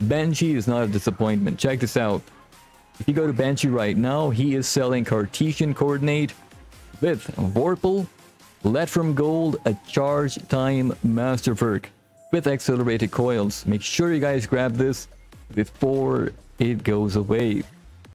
Banshee is not a disappointment. Check this out. If you go to Banshee right now, he is selling Cartesian Coordinate with Vorpal, Lead from Gold, a Charge Time Masterwork with accelerated coils. Make sure you guys grab this before it goes away.